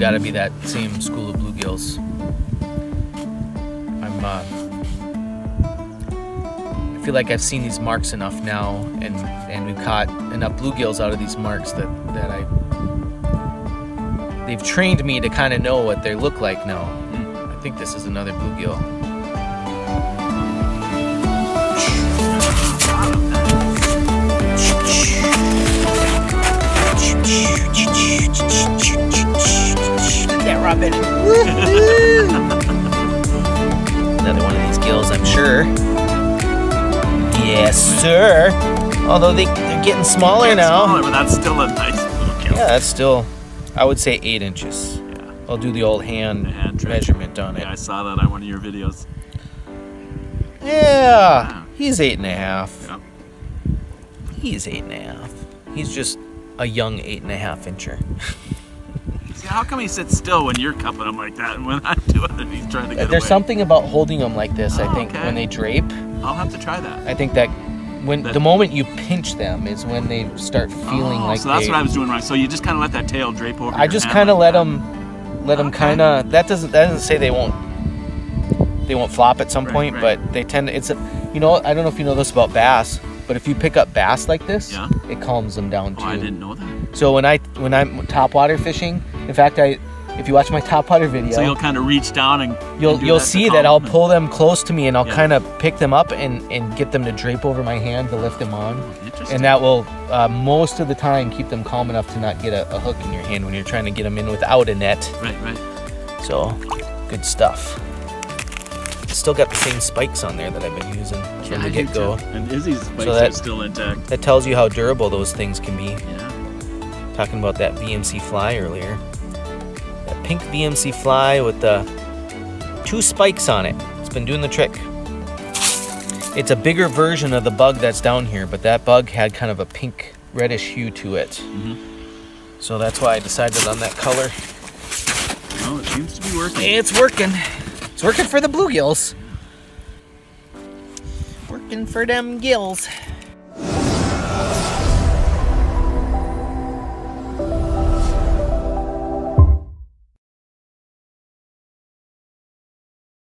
got to be that same school of bluegills. I'm. Uh, I feel like I've seen these marks enough now, and and we've caught enough bluegills out of these marks that that I. They've trained me to kind of know what they look like now. I think this is another bluegill. Yeah, Robin. Another one of these gills, I'm sure. Yes, sir. Although they, they're getting smaller It's now. smaller, but that's still a nice bluegill. Yeah, that's still, I would say eight inches. Yeah. I'll do the old hand, The hand measurement on it. Yeah, I saw that on one of your videos. Yeah, he's eight and a half. Yep. He's eight and a half. He's just a young eight and a half incher. See, how come he sits still when you're cupping him like that, and when I do it, he's trying to get them? There's away? something about holding them like this. I Oh, think okay. when they drape, I'll have to try that. I think that when That- the moment you pinch them is when they start feeling oh, like so that's they. what I was doing right. So you just kind of let that tail drape over. I just kind of like let that. them, let them Okay. kind of. That doesn't that doesn't say they won't. They won't flop at some Right, point, right. but they tend. To, it's a, you know, I don't know if you know this about bass, but if you pick up bass like this, Yeah. it calms them down too. Oh, I didn't know that. So when I when I'm topwater fishing, in fact, I if you watch my topwater video, So you'll kind of reach down and you'll and you'll that see that I'll pull them close to me and I'll Yeah. kind of pick them up and and get them to drape over my hand to lift them on, Interesting. and that will uh, most of the time keep them calm enough to not get a, a hook in your hand when you're trying to get them in without a net. Right, right. So good stuff. Still got the same spikes on there that I've been using from Yeah, the get go. too. And Izzy's spikes that- are still intact. That tells you how durable those things can be. Yeah. talking about that VMC fly earlier. Pink VMC fly with the two spikes on it. It's been doing the trick. It's a bigger version of the bug that's down here, but that bug had kind of a pink reddish hue to it. Mhm. So that's why I decided on that color. No, it seems to be working. It's working. It's working for the bluegills. Working for them gills.